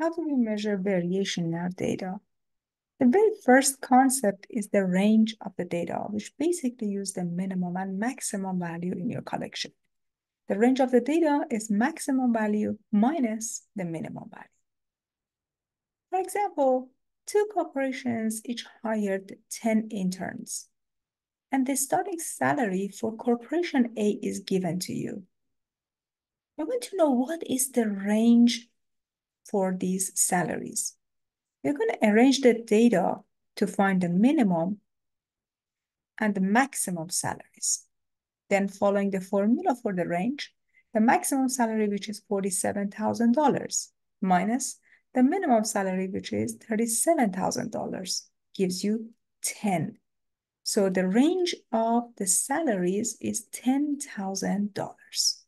how do we measure variation in our data? The very first concept is the range of the data, which basically use the minimum and maximum value in your collection. The range of the data is maximum value minus the minimum value. For example, two corporations each hired 10 interns, and the starting salary for corporation A is given to you. I want to know what is the range for these salaries. We're going to arrange the data to find the minimum and the maximum salaries. Then following the formula for the range, the maximum salary, which is $47,000, minus the minimum salary, which is $37,000, gives you 10. So the range of the salaries is $10,000.